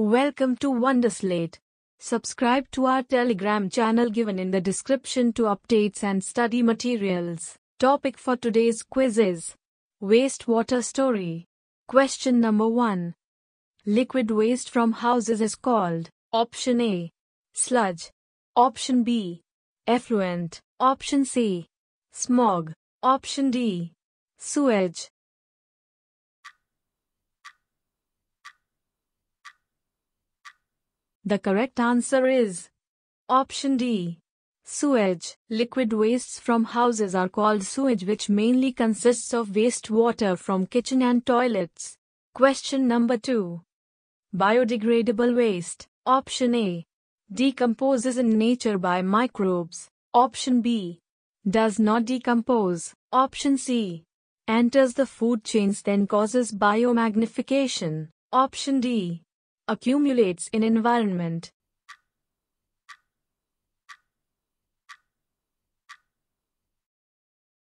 Welcome to Wonderslate. Subscribe to our Telegram channel given in the description to updates and study materials. Topic for today's quiz is Wastewater Story. Question number 1. Liquid waste from houses is called Option A. Sludge. Option B. Effluent. Option C. Smog. Option D. Sewage. The correct answer is option D. Sewage. Liquid wastes from houses are called sewage which mainly consists of wastewater from kitchen and toilets. Question number 2. Biodegradable waste. Option A. Decomposes in nature by microbes. Option B. Does not decompose. Option C. Enters the food chains then causes biomagnification. Option D accumulates in environment.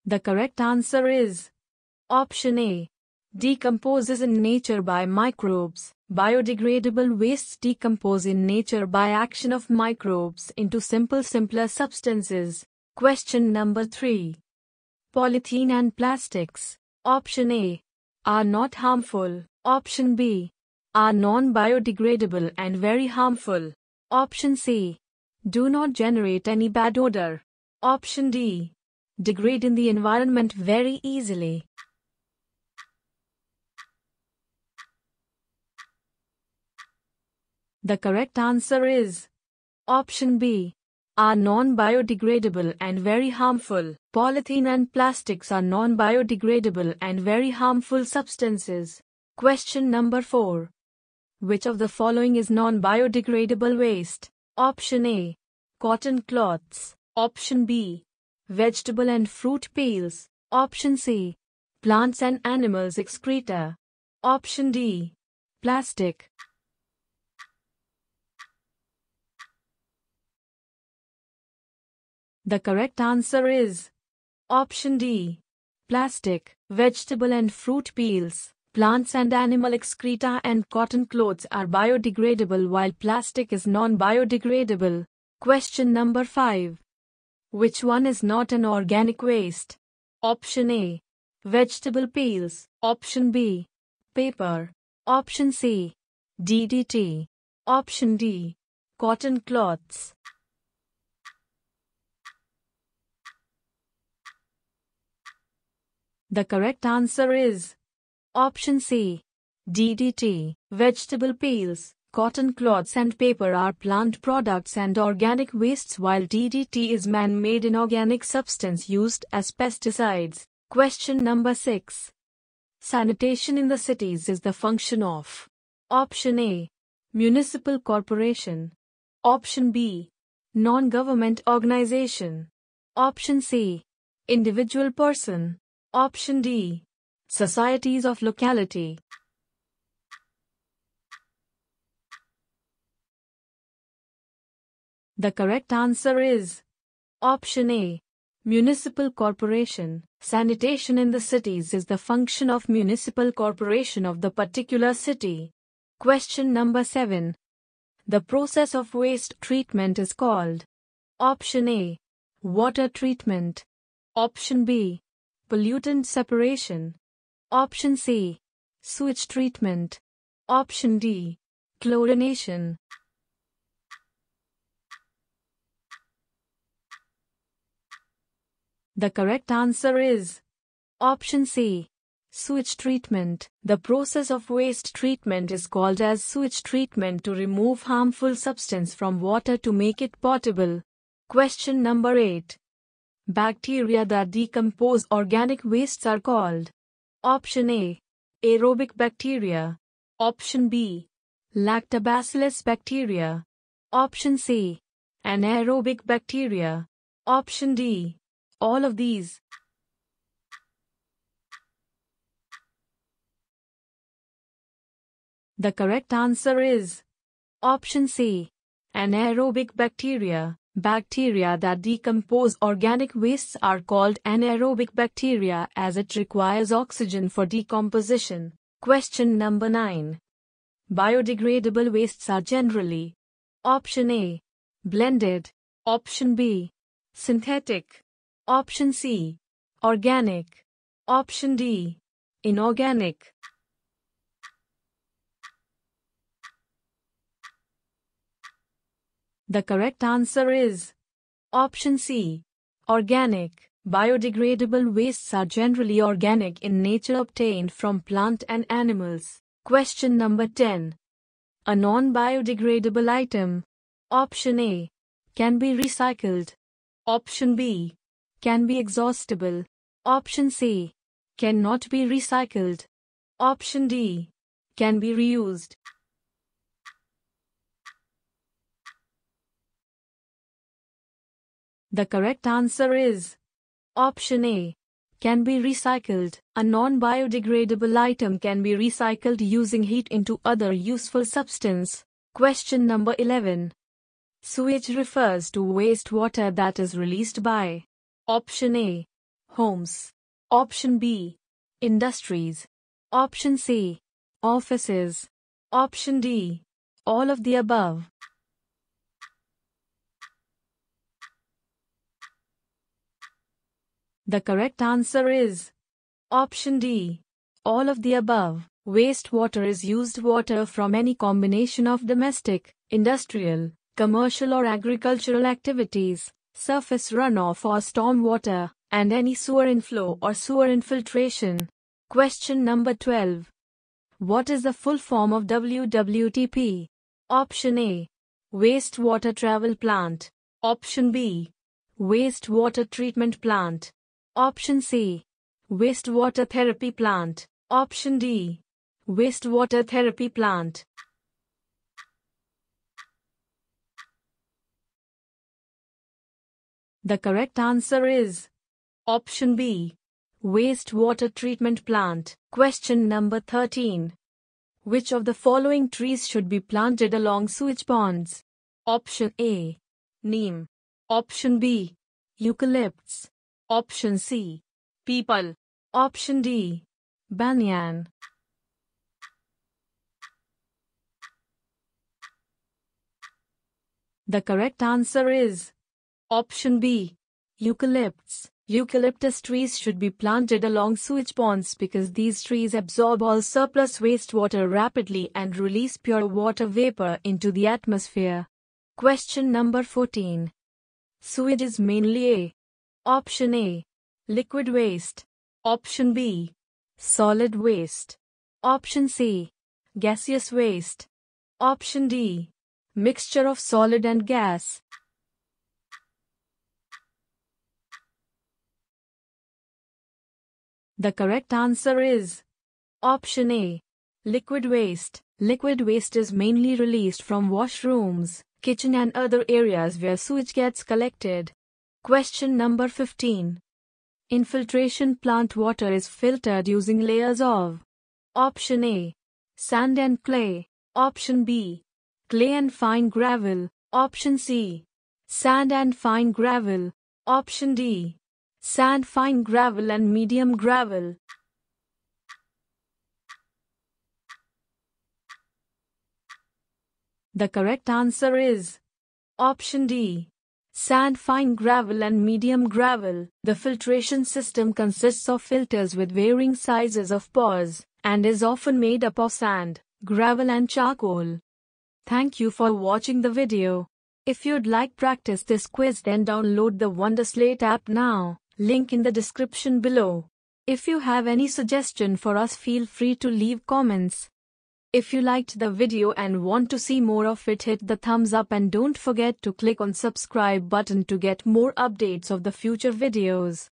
The correct answer is option A. Decomposes in nature by microbes. Biodegradable wastes decompose in nature by action of microbes into simple simpler substances. Question number 3. Polythene and plastics. Option A. Are not harmful. Option B are non-biodegradable and very harmful. Option C. Do not generate any bad odor. Option D. Degrade in the environment very easily. The correct answer is Option B. Are non-biodegradable and very harmful. Polythene and plastics are non-biodegradable and very harmful substances. Question number 4. Which of the following is non-biodegradable waste? Option A. Cotton cloths. Option B. Vegetable and fruit peels. Option C. Plants and animals excreta. Option D. Plastic. The correct answer is Option D. Plastic, vegetable and fruit peels. Plants and animal excreta and cotton clothes are biodegradable while plastic is non-biodegradable. Question number 5. Which one is not an organic waste? Option A. Vegetable peels. Option B. Paper. Option C. DDT. Option D. Cotton cloths. The correct answer is Option C. DDT. Vegetable peels, cotton cloths and paper are plant products and organic wastes while DDT is man-made inorganic substance used as pesticides. Question number 6. Sanitation in the cities is the function of Option A. Municipal corporation. Option B. Non-government organization. Option C. Individual person. Option D. Societies of locality. The correct answer is Option A. Municipal corporation. Sanitation in the cities is the function of municipal corporation of the particular city. Question number 7. The process of waste treatment is called Option A. Water treatment. Option B. Pollutant separation. Option C. Sewage treatment. Option D. Chlorination. The correct answer is Option C. Sewage treatment. The process of waste treatment is called as sewage treatment to remove harmful substance from water to make it potable. Question number 8. Bacteria that decompose organic wastes are called Option A. Aerobic bacteria. Option B. Lactobacillus bacteria. Option C. Anaerobic bacteria. Option D. All of these. The correct answer is Option C. Anaerobic bacteria. Bacteria that decompose organic wastes are called anaerobic bacteria as it requires oxygen for decomposition. Question number 9. Biodegradable wastes are generally Option A. Blended. Option B. Synthetic. Option C. Organic. Option D. Inorganic. The correct answer is Option C. Organic. Biodegradable wastes are generally organic in nature obtained from plant and animals. Question number 10. A non-biodegradable item. Option A. Can be recycled. Option B. Can be exhaustible. Option C. Cannot be recycled. Option D. Can be reused. The correct answer is Option A. Can be recycled. A non-biodegradable item can be recycled using heat into other useful substance. Question number 11. Sewage refers to wastewater that is released by Option A. Homes. Option B. Industries. Option C. Offices. Option D. All of the above. The correct answer is Option D. All of the above. Wastewater is used water from any combination of domestic, industrial, commercial or agricultural activities, surface runoff or storm water, and any sewer inflow or sewer infiltration. Question number 12. What is the full form of WWTP? Option A. Wastewater Travel Plant. Option B. Wastewater Treatment Plant. Option C. Wastewater therapy plant. Option D. Wastewater therapy plant. The correct answer is Option B. Wastewater treatment plant. Question number 13. Which of the following trees should be planted along sewage ponds? Option A. Neem. Option B. Eucalypts. Option C. Peepal. Option D. Banyan. The correct answer is Option B. Eucalypts. Eucalyptus trees should be planted along sewage ponds because these trees absorb all surplus wastewater rapidly and release pure water vapor into the atmosphere. Question number 14. Sewage is mainly a Option A. Liquid waste. Option B. Solid waste. Option C. Gaseous waste. Option D. Mixture of solid and gas. The correct answer is Option A. Liquid waste. Liquid waste is mainly released from washrooms, kitchen and other areas where sewage gets collected. Question number 15. Infiltration plant water is filtered using layers of Option A. Sand and clay. Option B. Clay and fine gravel. Option C. Sand and fine gravel. Option D. Sand, fine gravel and medium gravel. The correct answer is Option D. Sand, fine gravel and medium gravel. The filtration system consists of filters with varying sizes of pores and is often made up of sand, gravel and charcoal. Thank you for watching the video. If you'd like practice this quiz then download the Wonderslate app now. Link in the description below. If you have any suggestion for us feel free to leave comments. If you liked the video and want to see more of it hit the thumbs up and don't forget to click on subscribe button to get more updates of the future videos.